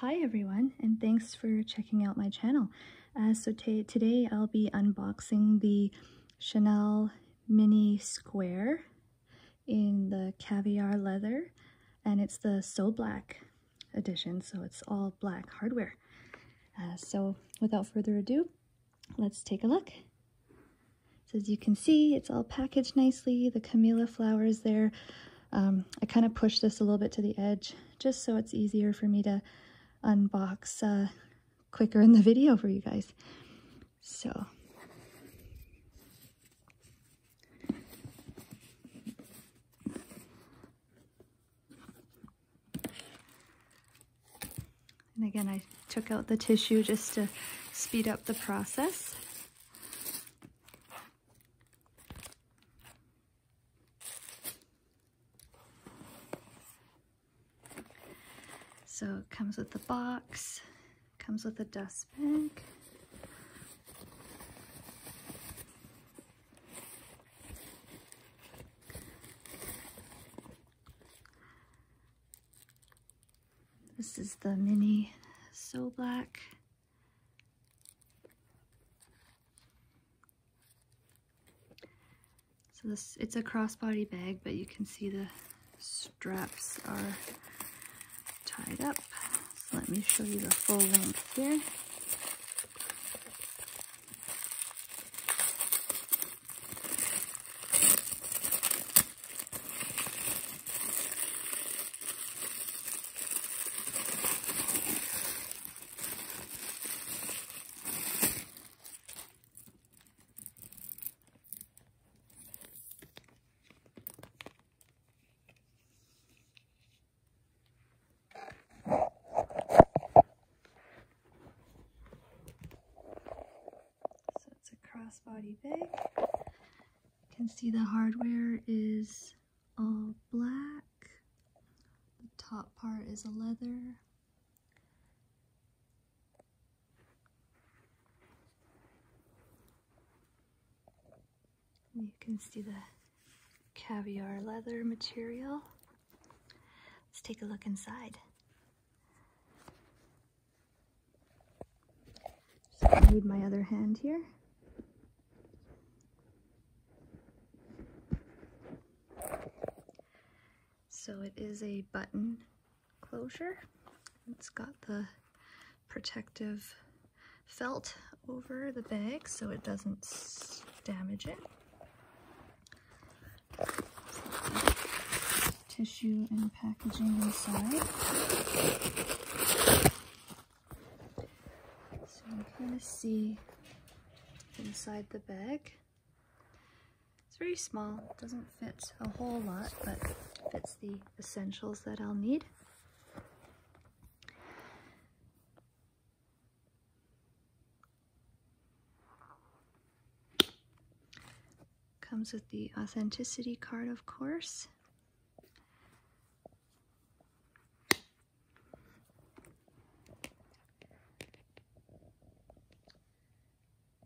Hi everyone and thanks for checking out my channel. Uh, so today I'll be unboxing the Chanel Mini Square in the caviar leather and it's the So Black edition so it's all black hardware. Uh, so without further ado let's take a look. So as you can see it's all packaged nicely, the camellia flowers there. Um, I kind of pushed this a little bit to the edge just so it's easier for me to unbox uh, quicker in the video for you guys. So And again, I took out the tissue just to speed up the process. So it comes with the box, comes with a dust bag. This is the mini So Black. So this, it's a crossbody bag, but you can see the straps are tied up. So let me show you the full length here. Crossbody bag. You can see the hardware is all black. The top part is a leather. You can see the caviar leather material. Let's take a look inside. I need my other hand here. So it is a button closure. It's got the protective felt over the bag so it doesn't damage it. Tissue and packaging inside. So you kind of see inside the bag. It's very small, doesn't fit a whole lot, but fits the essentials that I'll need. Comes with the authenticity card, of course.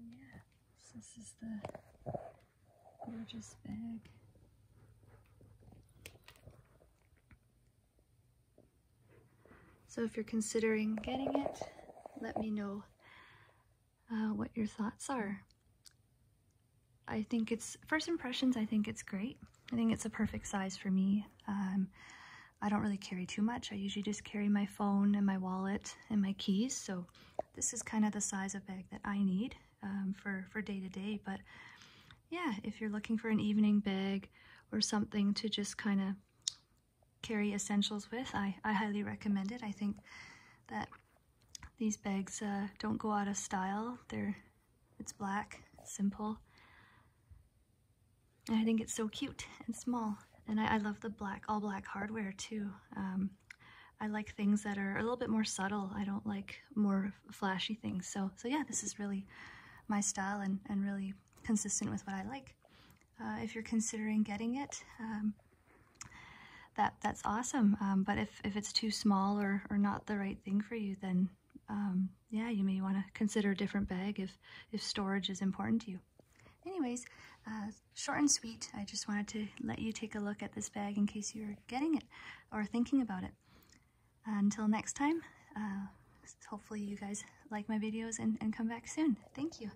Yeah, this is the gorgeous bag. So if you're considering getting it, let me know uh, what your thoughts are. I think it's, first impressions, I think it's great. I think it's a perfect size for me. Um, I don't really carry too much. I usually just carry my phone and my wallet and my keys. So this is kind of the size of bag that I need um, for, for day to day. But yeah, if you're looking for an evening bag or something to just kind of carry essentials with, I, I highly recommend it. I think that these bags uh, don't go out of style. They're, it's black, simple. And I think it's so cute and small. And I, I love the black, all black hardware too. Um, I like things that are a little bit more subtle. I don't like more flashy things. So, so yeah, this is really my style and, and really consistent with what I like. Uh, if you're considering getting it, um, that that's awesome. Um, but if, if it's too small or, or not the right thing for you, then um, yeah, you may want to consider a different bag if, if storage is important to you. Anyways, uh, short and sweet, I just wanted to let you take a look at this bag in case you're getting it or thinking about it. until next time, uh, hopefully you guys like my videos and, and come back soon. Thank you.